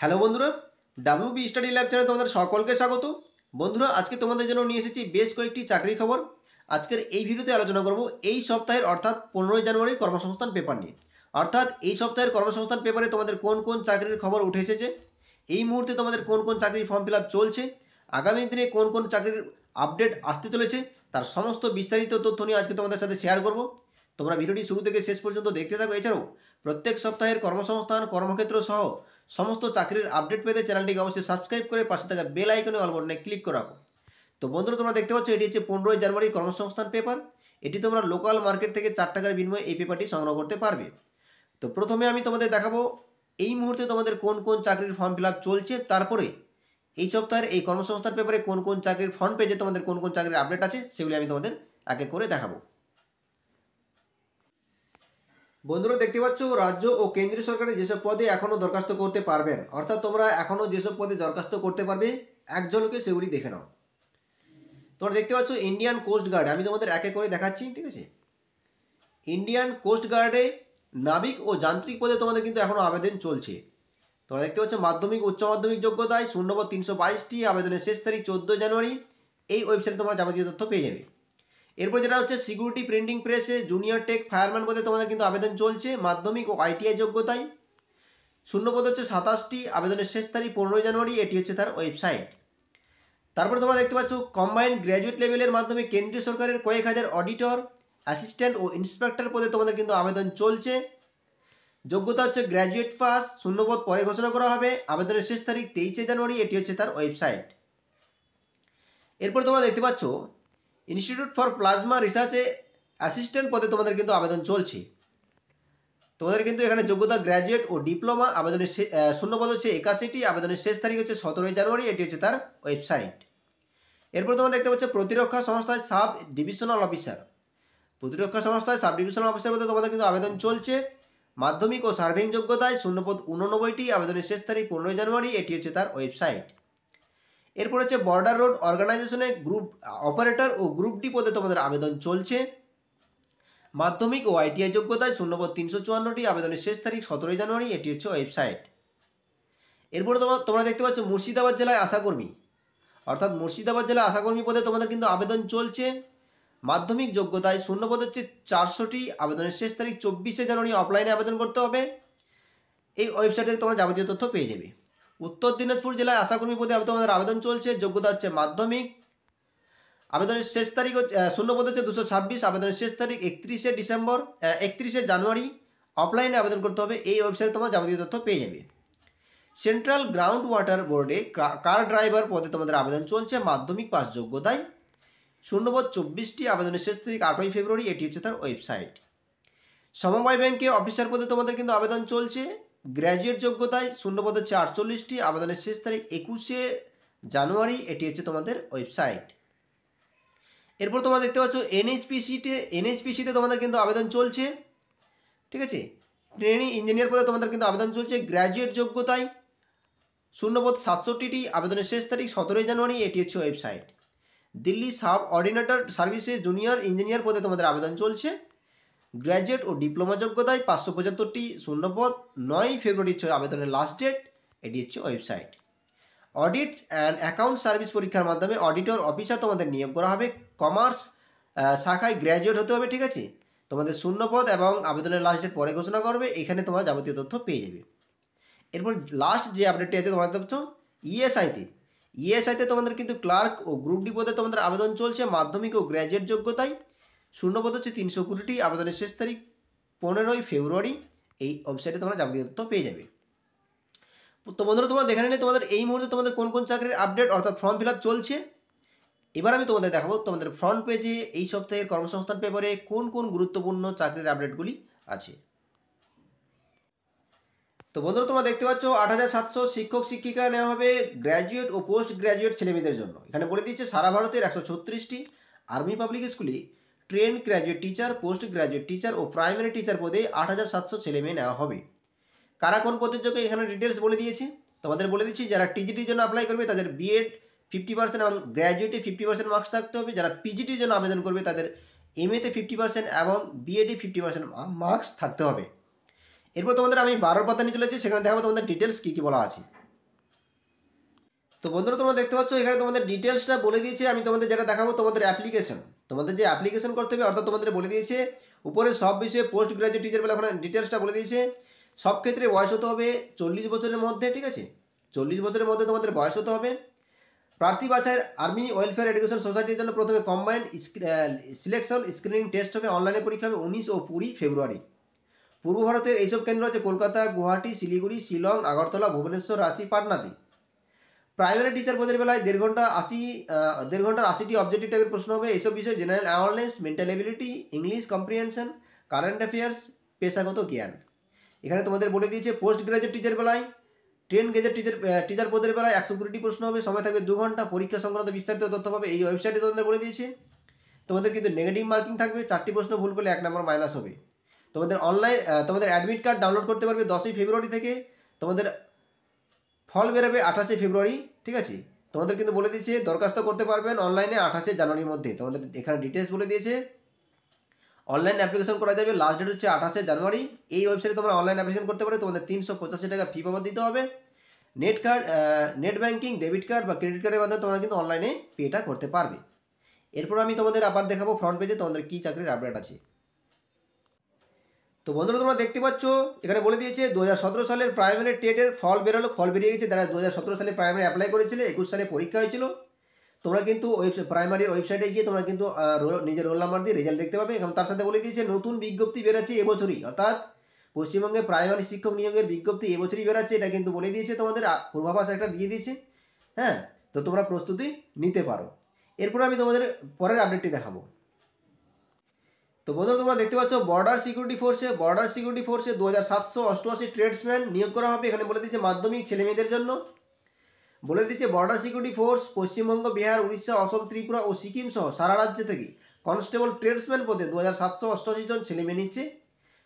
Hello বন্ধুরা W B study lab চ্যানেলে তোমাদের সকলকে স্বাগত। বন্ধুরা, আজকে তোমাদের জন্য নিয়ে এসেছি বেশ কয়েকটি চাকরি খবর। আজকের এই ভিডিওতে আলোচনা করব এই সপ্তাহের অর্থাৎ পনেরোই জানুয়ারির কর্মসংস্থান পেপার নিয়ে। অর্থাৎ এই সপ্তাহের কর্মসংস্থান পেপারে তোমাদের কোন কোন চাকরির খবর উঠে এসেছে, এই মুহূর্তে তোমাদের কোন কোন চাকরির ফর্ম ফিল চলছে, আগামী দিনে কোন কোন চাকরির আপডেট আসতে চলেছে, তার সমস্ত বিস্তারিত তথ্য নিয়ে আজকে তোমাদের সাথে শেয়ার করব। তোমরা ভিডিওটি শুরু থেকে শেষ পর্যন্ত দেখতে থাকো। এছাড়াও প্রত্যেক সপ্তাহের কর্মসংস্থান, কর্মক্ষেত্র সহ সমস্ত চাকরির আপডেট পেতে চ্যানেলটিকে অবশ্যই সাবস্ক্রাইব করে পাশে থাকা বেল আইকনে অল বাটনে ক্লিক করে রাখো। তো বন্ধুরা, তোমরা দেখতে পাচ্ছ, এটি হচ্ছে পনেরোই জানুয়ারি কর্মসংস্থান পেপার এটি তোমরা লোকাল মার্কেট থেকে চার টাকার বিনিময়ে এই পেপারটি সংগ্রহ করতে পারবে। তো প্রথমে আমি তোমাদের দেখাবো, এই মুহূর্তে তোমাদের কোন কোন চাকরির ফর্ম ফিল চলছে, তারপরে এই সপ্তাহের এই কর্মসংস্থান পেপারে কোন কোন চাকরির ফ্রন্ট পেজে তোমাদের কোন কোন চাকরির আপডেট আছে, সেগুলি আমি তোমাদের এক করে দেখাবো। বন্ধুরা দেখতে পাচ্ছ, রাজ্য ও কেন্দ্রীয় সরকারের যেসব পদে এখনও দরখাস্ত করতে পারবেন, অর্থাৎ তোমরা এখনও যেসব পদে দরখাস্ত করতে পারবে এক ঝলকে সেগুলি দেখে নাও। তোমরা দেখতে পাচ্ছ ইন্ডিয়ান কোস্ট গার্ড আমি তোমাদের এক করে দেখাচ্ছি, ঠিক আছে? ইন্ডিয়ান কোস্ট গার্ডে নাবিক ও যান্ত্রিক পদে তোমাদের কিন্তু এখনও আবেদন চলছে। তোমরা দেখতে পাচ্ছ, মাধ্যমিক, উচ্চ মাধ্যমিক যোগ্যতায় শূন্য শূন্যপদ তিনশো বাইশটি, আবেদনের শেষ তারিখ চোদ্দোই জানুয়ারি, এই ওয়েবসাইটে তোমরা যাবতীয় তথ্য পেয়ে যাবে। এরপর যেটা হচ্ছে সিকিউরিটি প্রিন্টিং প্রেসে জুনিয়র টেক ফায়ারম্যান পদে তোমাদের কিন্তু আবেদন চলছে, মাধ্যমিক ও আইটিআই যোগ্যতায়। শূন্য পদ হচ্ছে সাতাশটি, আবেদনের শেষ তারিখ পনেরোই জানুয়ারি, এটি হচ্ছে তার ওয়েবসাইট তারপরে তোমরা দেখতে পাচ্ছ কম্বাইন্ড গ্র্যাজুয়েট লেভেলের মাধ্যমে কেন্দ্রীয় সরকারের কয়েক হাজার অডিটর অ্যাসিস্ট্যান্ট ও ইন্সপেক্টর পদে তোমাদের কিন্তু আবেদন চলছে। যোগ্যতা হচ্ছে গ্র্যাজুয়েট পাস শূন্যপদ পরে ঘোষণা করা হবে, আবেদনের শেষ তারিখ তেইশে জানুয়ারি, এটি হচ্ছে তার ওয়েবসাইট এরপর তোমরা দেখতে পাচ্ছ ইনস্টিটিউট ফর প্লাজমা রিসার্চে অ্যাসিস্ট্যান্ট পদে তোমাদের কিন্তু আবেদন চলছে। তোমাদের কিন্তু এখানে যোগ্যতা গ্র্যাজুয়েট ও ডিপ্লোমা আবেদনের শূন্যপদ হচ্ছে একাশিটি, আবেদনের শেষ তারিখ হচ্ছে সতেরোই জানুয়ারি, এটি হচ্ছে তার ওয়েবসাইট এরপর তোমরা দেখতে পাচ্ছ প্রতিরক্ষা সংস্থায় সাব ডিভিশনাল অফিসার প্রতিরক্ষা সংস্থায় সাব ডিভিশনাল অফিসার পদে তোমাদের কিন্তু আবেদন চলছে। মাধ্যমিক ও সার্ভেইং যোগ্যতায় শূন্যপদ উননব্বইটি, আবেদনের শেষ তারিখ পনেরোই জানুয়ারি, এটি হচ্ছে তার ওয়েবসাইট এরপর হচ্ছে বর্ডার রোড অর্গানাইজেশনে গ্রুপ অপারেটর ও গ্রুপ ডি পদে তোমাদের আবেদন চলছে। মাধ্যমিক ও আইটিআই যোগ্যতায় শূন্যপদ তিনশো চুয়ান্নটি, আবেদনের শেষ তারিখ সতেরোই জানুয়ারি, এটি হচ্ছে ওয়েবসাইট এরপরে তোমার তোমরা দেখতে পাচ্ছ মুর্শিদাবাদ জেলায় আশাকর্মী। অর্থাৎ মুর্শিদাবাদ জেলা আশাকর্মী পদে তোমাদের কিন্তু আবেদন চলছে। মাধ্যমিক যোগ্যতায় শূন্য পদ হচ্ছে চারশোটি, আবেদনের শেষ তারিখ চব্বিশে জানুয়ারি অফলাইনে আবেদন করতে হবে। এই ওয়েবসাইটে তোমরা যাবতীয় তথ্য পেয়ে যাবে। উত্তর দিনাজপুর জেলায় আশাকর্মী পদে তোমাদের আবেদন চলছে। যোগ্যতা হচ্ছে মাধ্যমিক। আবেদনের শেষ তারিখ হচ্ছে শূন্য পদ হচ্ছে দুশো ছাব্বিশ। আবেদনের শেষ তারিখ একত্রিশে ডিসেম্বর একত্রিশে জানুয়ারি। অফলাইনে আবেদন করতে হবে। এই ওয়েবসাইটে তোমার যাবতীয় তথ্য পেয়ে যাবে। সেন্ট্রাল গ্রাউন্ড ওয়াটার বোর্ডে কার ড্রাইভার পদে তোমাদের আবেদন চলছে? মাধ্যমিক পাস যোগ্যতায়। শূন্য শূন্যপদ চব্বিশটি। আবেদনের শেষ তারিখ আটই ফেব্রুয়ারি। এটি হচ্ছে তার ওয়েবসাইট। সমবায় ব্যাংকে অফিসার পদে তোমাদের কিন্তু আবেদন চলছে। গ্র্যাজুয়েট যোগ্যতায় শূন্যপদ হচ্ছে আটচল্লিশটি, আবেদনের শেষ তারিখ একুশে জানুয়ারি, এটি হচ্ছে তোমাদের ওয়েবসাইট। এরপর তোমরা দেখতে পাচ্ছ এনএইচপিসিতে এনএইচপিসিতে তোমাদের কিন্তু আবেদন চলছে। ঠিক আছে? ট্রেনিং ইঞ্জিনিয়ার পদে তোমাদের কিন্তু আবেদন চলছে, গ্র্যাজুয়েট যোগ্যতায় শূন্যপদ সাতষট্টিটি, আবেদনের শেষ তারিখ সতেরোই জানুয়ারি, এটি হচ্ছে ওয়েবসাইট। দিল্লি সাব অর্ডিনেটর সার্ভিসে জুনিয়র ইঞ্জিনিয়ার পদে তোমাদের আবেদন চলছে। গ্র্যাজুয়েট ও ডিপ্লোমা যোগ্যতায় পাঁচশো পঁচাত্তরটি শূন্যপদ নয় ফেব্রুয়ারি হচ্ছে আবেদনের লাস্ট ডেট এটি হচ্ছে website audit and account service পরীক্ষার মাধ্যমে অডিটর অফিসার তোমাদের নিয়োগ করা হবে। কমার্স শাখায় গ্র্যাজুয়েট হতে হবে, ঠিক আছে? তোমাদের শূন্যপদ এবং আবেদনের লাস্ট ডেট পরে ঘোষণা করবে, এখানে তোমরা যাবতীয় তথ্য পেয়ে যাবে। এরপর লাস্ট যে আপডেটটি আছে তোমরা দেখছ ইএসআইতে ইএসআইতে তোমাদের কিন্তু ক্লার্ক ও গ্রুপ ডি পদে তোমাদের আবেদন চলছে, মাধ্যমিক ও গ্র্যাজুয়েট যোগ্যতায়। শূন্যপদ হচ্ছে তিনশো কুড়িটি। আবেদনের শেষ তারিখ পনেরোই ফেব্রুয়ারি। এই ওয়েবসাইটে তোমরা যাবতীয় তথ্য পেয়ে যাবে। তো বন্ধুরা, তোমরা দেখে নিলে তোমাদের এই মুহূর্তে তোমাদের কোন কোন চাকরির আপডেট অর্থাৎ ফর্ম ফিল চলছে। এবার আমি তোমাদের দেখাবো তোমাদের ফ্রন্ট পেজে এই সপ্তাহের কর্মসংস্থান পেপারে কোন কোন গুরুত্বপূর্ণ চাকরির আপডেটগুলি আছে। তো বন্ধুরা, তোমরা দেখতে পাচ্ছ আট হাজার সাতশো শিক্ষক শিক্ষিকা নেওয়া হবে গ্র্যাজুয়েট ও পোস্ট গ্র্যাজুয়েট ছেলেমেয়েদের জন্য। এখানে বলে দিচ্ছে সারা ভারতের একশো ছত্রিশটি আর্মি পাবলিক স্কুলে train graduate teacher post graduate teacher ও প্রাইমারি টিচার পদে আট হাজার সাতশো ছেলেমেয়ে নেওয়া হবে। কারা কোন পদের যোগ্য এখানে ডিটেলস বলে দিয়েছি। তোমাদের বলে দিচ্ছি, যারা টিজিটির জন্য অ্যাপ্লাই করবে, তাদের বিএড ফিফটি পার্সেন্ট এবং গ্র্যাজুয়েটে ফিফটি পার্সেন্ট মার্কস থাকতে হবে। যারা পিজিটির জন্য আবেদন করবে, তাদের এমএতে ফিফটি পার্সেন্ট এবং বিএডে ফিফটি পার্সেন্ট মার্কস থাকতে হবে। এরপর তোমাদের আমি বারোর পাতা নিয়ে চলেছি, সেখানে দেখাবো তোমাদের ডিটেলস কী কী বলা আছে। তো বন্ধুরা, তোমরা দেখতে পাচ্ছ, এখানে তোমাদের ডিটেলসটা বলে দিয়েছে, আমি তোমাদের যেটা দেখাবো তোমাদের অ্যাপ্লিকেশন তোমাদের যে অ্যাপ্লিকেশন করতে হবে, অর্থাৎ তোমাদের বলে দিয়েছে উপরে সব বিষয়ে পোস্ট গ্রাজুয়েট টিচার বলে ওখানে ডিটেলসটা বলে দিয়েছে। সব ক্ষেত্রে বয়স হতে হবে চল্লিশ বছরের মধ্যে, ঠিক আছে? চল্লিশ বছরের মধ্যে তোমাদের বয়স হতে হবে। প্রার্থী বাছাই আর্মি ওয়েলফেয়ার এডুকেশন সোসাইটির জন্য প্রথমে কম্বাইন্ড সিলেকশন স্ক্রিনিং টেস্ট হবে অনলাইনে পরীক্ষা হবে উনিশ ও কুড়ি ফেব্রুয়ারি। পূর্ব ভারতের এইসব কেন্দ্র আছে, কলকাতা, গুয়াহাটি, শিলিগুড়ি, শিলং, আগরতলা, ভুবনেশ্বর, রাঁচি, পাটনাতে। প্রাইমারি টিচার পদের বেলায় দেড় ঘণ্টা আশি দেড় ঘণ্টার আশিটি অবজেক্টিভ টাইপের প্রশ্ন হবে। এইসব বিষয়ে general awareness mental ability English comprehension current affairs পেশাগত জ্ঞান। এখানে তোমাদের বলে দিয়েছে পোস্ট গ্রাজুয়েট টিচার বেলায় টেন গেজেট টিচার টিচার পদের বেলায় একশো কুড়িটি প্রশ্ন হবে। সময় থাকবে দু ঘণ্টা। পরীক্ষা সংক্রান্ত বিস্তারিত তথ্য পাবে। এই ওয়েবসাইটে তোমাদের বলে দিয়েছে। তোমাদের কিন্তু নেগেটিভ মার্কিং থাকবে। চারটি প্রশ্ন ভুল করলে এক নম্বর মাইনাস হবে। তোমাদের অনলাইন তোমাদের অ্যাডমিট কার্ড ডাউনলোড করতে পারবে দশই ফেব্রুয়ারি থেকে। তোমাদের ফল বেরোবে আঠাশে ফেব্রুয়ারি, ঠিক আছে? তোমাদের কিন্তু বলে দিয়েছে, দরখাস্ত করতে পারবেন অনলাইনে আঠাশে জানুয়ারির মধ্যে। তোমাদের এখানে ডিটেলস বলে দিয়েছে। অনলাইন অ্যাপ্লিকেশন করা যাবে লাস্ট ডেট হচ্ছে আঠাশে জানুয়ারি। এই ওয়েবসাইটে তোমরা অনলাইন অ্যাপ্লিকেশন করতে পারো, তোমাদের তিনশো পঁচাশি টাকা ফি পাওয়া দিতে হবে। Net card net banking debit card বা ক্রেডিট কার্ডের মাধ্যমে তোমরা কিন্তু অনলাইনে পেটা করতে পারবে। এরপর আমি তোমাদের আবার দেখাবো ফ্রন্ট পেজে তোমাদের কি চাকরির আপডেট আছে। তো বন্ধুরা, তোমরা দেখতে পাচ্ছ, এখানে বলে দিয়েছে দু হাজার সতেরো সালের প্রাইমারি টেটের ফল বেরোলো, ফল বেরিয়ে গেছে যারা দু সালে প্রাইমারি অ্যাপ্লাই করেছিলে, একুশ সালে পরীক্ষা হয়েছিল। তোমরা কিন্তু প্রাইমারির ওয়েবসাইটে গিয়ে তোমরা কিন্তু নিজের রোল নাম্বার দিয়ে রেজাল্ট দেখতে পাবে। এবং তার সাথে বলে দিয়েছে, নতুন বিজ্ঞপ্তি বেরোচ্ছে এবছরই। অর্থাৎ পশ্চিমবঙ্গে প্রাইমারি শিক্ষক নিয়োগের বিজ্ঞপ্তি এবছরই বেরোচ্ছে, এটা কিন্তু বলে দিয়েছে তোমাদের পূর্বাভাস একটা দিয়ে দিয়েছে। হ্যাঁ? তো তোমরা প্রস্তুতি নিতে পারো। এরপর আমি তোমাদের পরের আপডেটটি দেখাবো। তো বন্ধুরা, তোমরা দেখতে পাচ্ছ বর্ডার সিকিউরিটি ফোর্সে বর্ডার সিকিউরিটি ফোর্সে দু হাজার সাতশো অষ্টআশি ট্রেডসম্যান নিয়োগ করা হবে। এখানে বলে দিচ্ছে মাধ্যমিক ছেলে মেয়েদের জন্য। বলে দিচ্ছে border security force Paschimbanga, Bihar, Orissa, Assam, Tripura ও সিকিম সহ সারা রাজ্য থেকে কনস্টেবল ট্রেডসম্যান পদে দু হাজার সাতশো অষ্টআশি জন ছেলে মেয়ে নিচ্ছে।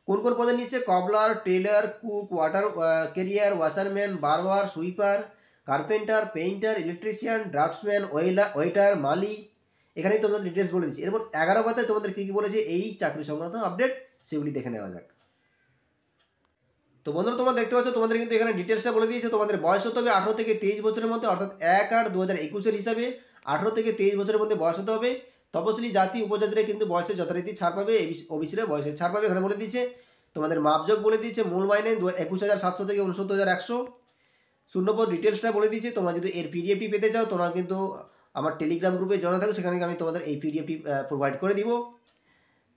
কোন কোন পদে নিচ্ছে? Cobbler tailor cook water carrier washerman barber sweeper carpenter painter electrician draftsman waiter মালি এখানেই তোমাদের ডিটেলস বলে দিচ্ছি। এরপর এগারো পাতায় তোমাদের কি কি বলেছে, এই চাকরি সংক্রান্ত আপডেট সেগুলি দেখে নেওয়া যাক। তো বন্ধুরা, তোমরা দেখতে পাচ্ছ, তোমাদের কিন্তু এখানে ডিটেলসটা বলে দিয়েছে, তোমাদের বয়স হতে হবে আঠারো থেকে তেইশ বছরের মধ্যে, অর্থাৎ এক আট দু হাজার একুশের হিসাবে আঠারো থেকে তেইশ বছরের মধ্যে বয়স হতে হবে। তপশিলি জাতি উপজাতিরা কিন্তু বয়সে যথারীতি ছাড় পাবে ওবিসিরা বয়সে ছাড় পাবে, এখানে বলে দিয়েছে। তোমাদের মাপযোগ বলে দিয়েছে, মূল মাইনে একুশ হাজার সাতশো থেকে উনসত্তর হাজার একশো। শূন্যপদ ডিটেলসটা বলে দিয়েছে, তোমরা যদি এর পিডিএফটি পেতে চাও, তোমরা কিন্তু আমার টেলিগ্রাম গ্রুপে জয়েন থাকো, সেখানে আমি তোমাদের এই পিডিএফটি প্রোভাইড করে দিব।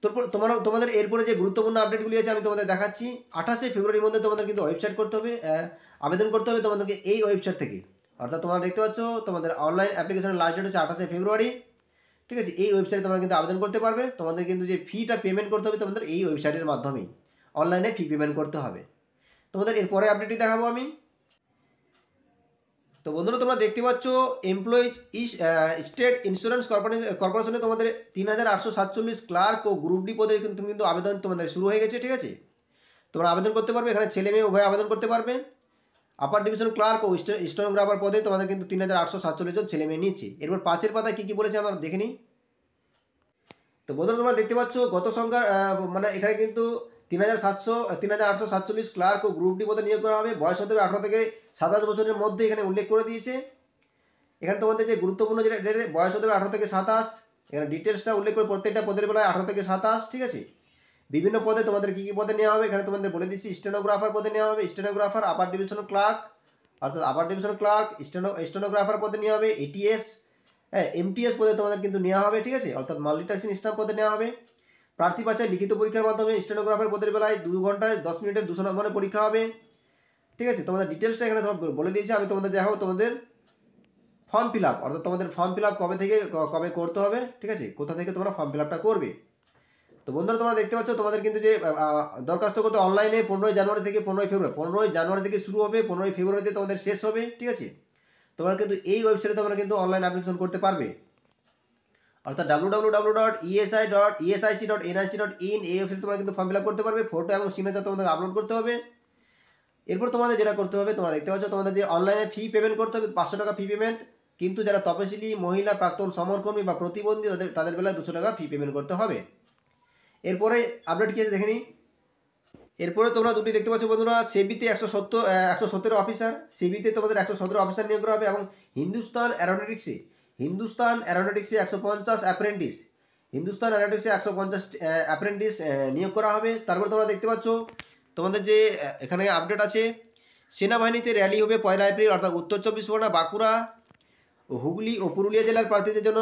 তারপর তোমার, তোমাদের এরপরে যে গুরুত্বপূর্ণ আপডেটগুলি আছে আমি তোমাদের দেখাচ্ছি। আঠাশে ফেব্রুয়ারির মধ্যে তোমাদের কিন্তু ওয়েবসাইট করতে হবে আবেদন করতে হবে তোমাদেরকে এই ওয়েবসাইট থেকে। অর্থাৎ তোমরা দেখতে পাচ্ছ, তোমাদের অনলাইন অ্যাপ্লিকেশনের লাস্ট ডেট হচ্ছে আঠাশে ফেব্রুয়ারি। ঠিক আছে, এই ওয়েবসাইটে তোমরা কিন্তু আবেদন করতে পারবে। তোমাদের কিন্তু যে ফিটা পেমেন্ট করতে হবে তোমাদের এই ওয়েবসাইটের মাধ্যমেই। অনলাইনে ফি পেমেন্ট করতে হবে। তোমাদের এরপরে আপডেটটি দেখাবো আমি। তো বন্ধুরা, তোমরা দেখতে পাচ্ছ এমপ্লয়িজ স্টেট ইন্স্যুরেন্স কর্পোরেশনে তোমাদের তিন হাজার আটশো সাতচল্লিশ ক্লার্ক ও গ্রুপ ডি পদে কিন্তু কিন্তু আবেদন তোমাদের শুরু হয়ে গেছে, ঠিক আছে? তোমরা আবেদন করতে পারবে, এখানে ছেলে মেয়ে উভয় আবেদন করতে পারবে। আপার ডিভিশন ক্লার্ক ও স্টেনোগ্রাফার পদে তোমাদের কিন্তু তিন হাজার আটশো সাতচল্লিশ জন ছেলে মেয়ে নিচ্ছে এরপর পাঁচের পাতায় কী কী বলেছে আমরা দেখে নিই। তো বন্ধুরা, তোমরা দেখতে পাচ্ছ, গত সংখ্যার মানে এখানে কিন্তু তিন হাজার সাতশো তিন হাজার আটশো সাতচল্লিশ ক্লার্ক ও গ্রুপ ডি পদে নিয়োগ করা হবে। বয়স হতে হবে আঠারো থেকে সাতাশ বছরের মধ্যে এখানে উল্লেখ করে দিয়েছে। এখানে তোমাদের যে গুরুত্বপূর্ণ যেটা বয়স হতে হবে আঠারো থেকে সাতাশ। এখানে ডিটেলসটা উল্লেখ করে প্রত্যেকটা পদের বেলায় আঠারো থেকে সাতাশ, ঠিক আছে? বিভিন্ন পদে তোমাদের কি কি পদে নেওয়া হবে? এখানে তোমাদের বলে দিচ্ছি স্টেনোগ্রাফার পদে নেওয়া হবে স্টেনোগ্রাফার আপার ডিভিশন ক্লার্ক অর্থাৎ upper division clerk steno stenographer পদে নেওয়া হবে এটিএস হ্যাঁ এমটিএস পদে তোমাদের কিন্তু নেওয়া হবে, ঠিক আছে? অর্থাৎ মাল্টিটাস্কিং স্টাফ পদে নেওয়া হবে। প্রার্থী বাছাই লিখিত পরীক্ষার মাধ্যমে স্টেনোগ্রাফার পদের বেলায় দু ঘন্টায় দশ মিনিটের দুশো নম্বরের পরীক্ষা হবে। ঠিক আছে, তোমাদের ডিটেলসটা এখানে বলে দিয়েছি, আমি তোমাদের দেখাবো তোমাদের ফর্ম ফিল আপ অর্থাৎ তোমাদের ফর্ম ফিল আপ কবে থেকে কবে করতে হবে, ঠিক আছে? কোথা থেকে তোমরা ফর্ম ফিল আপটা করবে? তো বন্ধুরা, তোমরা দেখতে পাচ্ছ, তোমাদের কিন্তু যে দরখাস্ত করতে অনলাইনে পনেরোই জানুয়ারি থেকে পনেরোই ফেব্রুয়ারি, পনেরোই জানুয়ারি থেকে শুরু হবে, পনেরোই ফেব্রুয়ারিতে তোমাদের শেষ হবে, ঠিক আছে? তোমরা কিন্তু এই ওয়েবসাইটে তোমরা কিন্তু অনলাইন অ্যাপ্লিকেশন করতে পারবে। অর্থাৎ W W W dot ESI dot ESIC dot NIC dot in এই ওয়েবসাইটে তোমরা কিন্তু ফর্ম ফিল আপ করতে পারবে ফটো এবং সিগনেচার তোমাদের আপলোড করতে হবে। এরপর তোমাদের যেটা করতে হবে, তোমরা দেখতে পাচ্ছ তোমাদের যে অনলাইনে ফি পেমেন্ট করতে হবে, পাঁচশো টাকা ফি পেমেন্ট কিন্তু যারা তপশিলি, মহিলা, প্রাক্তন সমরকর্মী বা প্রতিবন্ধী, তাদের তাদের বেলায় দুশো টাকা ফি পেমেন্ট করতে হবে। এরপরে আপডেট কি আছে দেখে নিই। এরপরে তোমরা দুটি দেখতে পাচ্ছ বন্ধুরা সেবিতে একশো সত্তর, একশো সতেরো অফিসার সেবিতে তোমাদের একশো সতেরো অফিসার নিয়োগ করা হবে এবং হিন্দুস্তান অ্যারোনটিক্সে হিন্দুস্তান অ্যারোনটিক্সে একশো পঞ্চাশ অ্যাপ্রেন্টিস হিন্দুস্তান অ্যারোনটিক্সে একশো পঞ্চাশ অ্যাপ্রেন্টিস নিয়োগ করা হবে। তারপর তোমরা দেখতে পাচ্ছ, তোমাদের যে এখানে আপডেট আছে, সেনাবাহিনীতে র্যালি হবে পয়লা এপ্রিল, অর্থাৎ উত্তর চব্বিশ পরগনা, বাঁকুড়া, হুগলি ও পুরুলিয়া জেলার প্রার্থীদের জন্য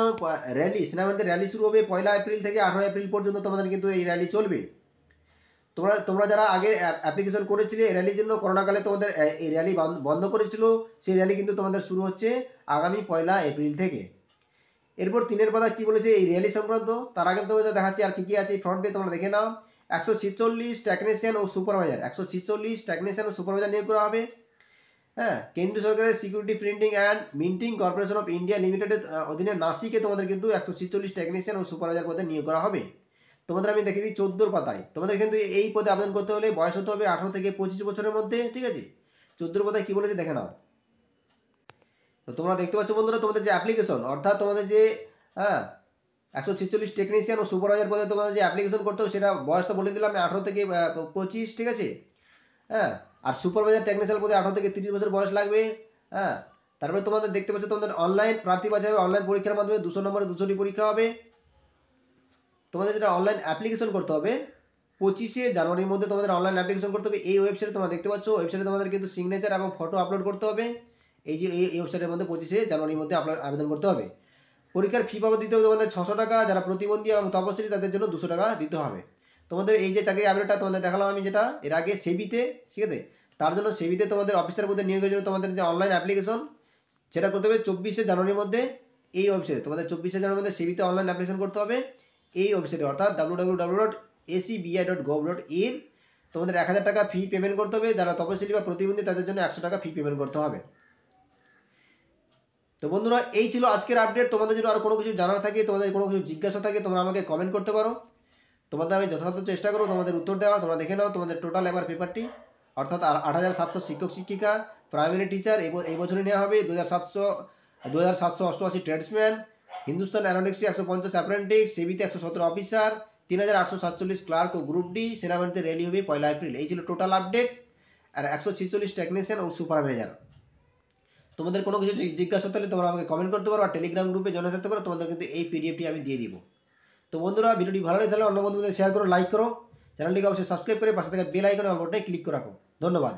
র্যালি সেনাবাহিনীতে র্যালি শুরু হবে পয়লা এপ্রিল থেকে আঠারো এপ্রিল পর্যন্ত তোমাদের কিন্তু এই র্যালি চলবে। তোমরা তোমরা যারা আগে অ্যাপ্লিকেশন করেছিলে র্যালির জন্য করোনাকালে তোমাদের এই র্যালি বন্ধ- করেছিল। সেই র্যালি কিন্তু তোমাদের শুরু হচ্ছে আগামী পয়লা এপ্রিল থেকে। এরপর তিনের পাতা কি বলেছে এই র্যালি সংক্রান্ত? তার আগে তোমাদের দেখাচ্ছি আর কি কি আছে এই ফ্রন্ট পেজ তোমরা দেখে নাও। একশো ছিচল্লিশ টেকনিশিয়ান ও সুপারভাইজার একশো ছিচল্লিশ টেকনিশিয়ান ও সুপারভাইজার নিয়োগ করা হবে। হ্যাঁ কেন্দ্রীয় সরকারের security printing and minting corporation of India লিমিটেডের অধীনে নাসিকে তোমাদের কিন্তু একশো ছিচল্লিশ টেকনিশিয়ান ও সুপারভাইজার পদে নিয়োগ করা হবে। তোমাদের আমি দেখে দিই চোদ্দোর পাতায়। তোমাদের কিন্তু এই পদে আবেদন করতে হলে বয়স হতে হবে আঠারো থেকে পঁচিশ বছরের মধ্যে, ঠিক আছে? চোদ্দোর পাতায় কি বলেছে দেখে নাও। তো তোমরা দেখতে পাচ্ছ বন্ধুরা, তোমাদের যে অ্যাপ্লিকেশন অর্থাৎ তোমাদের যে হ্যাঁ একশো ছেচল্লিশ টেকনিশিয়ান ও সুপারভাইজার পদে তোমাদের যে অ্যাপ্লিকেশন করতে হবে, সেটা বয়স তো বলে দিলাম আঠারো থেকে পঁচিশ, ঠিক আছে? হ্যাঁ আর সুপারভাইজার টেকনিশিয়ান পদে আঠারো থেকে তিরিশ বছর বয়স লাগবে হ্যাঁ? তারপরে তোমাদের দেখতে পাচ্ছ তোমাদের অনলাইন প্রার্থী বাছাই হবে অনলাইন পরীক্ষার মাধ্যমে দুশো নম্বরে দুশোটি পরীক্ষা হবে। তোমাদের যেটা অনলাইন অ্যাপ্লিকেশন করতে হবে, পঁচিশে জানুয়ারির মধ্যে তোমাদের অনলাইন অ্যাপ্লিকেশন করতে হবে। এই ওয়েবসাইটে তোমরা দেখতে পাচ্ছ ওয়েবসাইটে তোমাদের কিন্তু সিগনেচার এবং ফটো আপলোড করতে হবে। এই যে এই ওয়েবসাইটের মধ্যে পঁচিশে জানুয়ারির মধ্যে আপনার আবেদন করতে হবে। পরীক্ষার ফি বাবদ দিতে হবে তোমাদের ছশো টাকা, যারা প্রতিবন্ধী এবং তপশিলি তাদের জন্য দুশো টাকা দিতে হবে। তোমাদের এই যে চাকরি আপডেটটা তোমাদের দেখালাম আমি যেটা, এর আগে সেবিতে, ঠিক আছে? তার জন্য সেবিতে তোমাদের অফিসার মধ্যে নিয়োগের জন্য তোমাদের যে অনলাইন অ্যাপ্লিকেশন সেটা করতে হবে চব্বিশে জানুয়ারির মধ্যে। এই ওয়েবসাইটে তোমাদের চব্বিশে জানুয়ারির মধ্যে সেবিতে অনলাইন অ্যাপ্লিকেশন করতে হবে। এই ওয়েবসাইটে অর্থাৎ W W W dot in তোমাদের এক হাজার টাকা ফি পেমেন্ট করতে হবে। যারা তপশিলি বা প্রতিবন্ধী, তাদের জন্য একশো টাকা ফি পেমেন্ট করতে হবে। তো বন্ধুরা, এই ছিল আজকের আপডেট তোমাদের যদি আরও কোনো কিছু জানার থাকে, তোমাদের কোনো কিছু জিজ্ঞাসা থাকে, তোমরা আমাকে কমেন্ট করতে পারো। তোমাদের আমি যথাযথ চেষ্টা করব তোমাদের উত্তর দেওয়ার। তোমরা দেখে নাও তোমাদের টোটাল এবার পেপারটি অর্থাৎ আট হাজার সাতশো শিক্ষক, শিক্ষিকা প্রাইমারি টিচার এই বছরে নেওয়া হবে। দু হাজার সাতশো দু হাজার সাতশো অষ্টআশি ট্রেডসম্যান হিন্দুস্তান অ্যারোনটিক্সে একশো পঞ্চাশ অ্যাপ্রেন্টিক্স সেবিতে একশো সতেরো অফিসার, তিন হাজার আটশো সাতচল্লিশ ক্লার্ক ও গ্রুপ ডি, সেনাবাহিনীতে র্যালি হবে পয়লা এপ্রিল। এই ছিল টোটাল আপডেট। আর একশো ছিচল্লিশ টেকনিশিয়ান ও সুপারভাইজার তোমাদের কোনো কিছু জিজ্ঞাসা থাকলে তোমরা আমাকে কমেন্ট করতে পারো আর টেলিগ্রাম গ্রুপে জয়েন থাকতে পারো। তোমাদের কিন্তু এই পিডিএফটি আমি দিয়ে দিব। তো বন্ধুরা, ভিডিওটি ভালো লাগে তাহলে অন্য বন্ধুদের শেয়ার করো লাইক করো। চ্যানেলটিকে অবশ্যই সাবস্ক্রাইব করে পাশে থাকা বেল আইকনে বাটনে ক্লিক করে রাখো। ধন্যবাদ।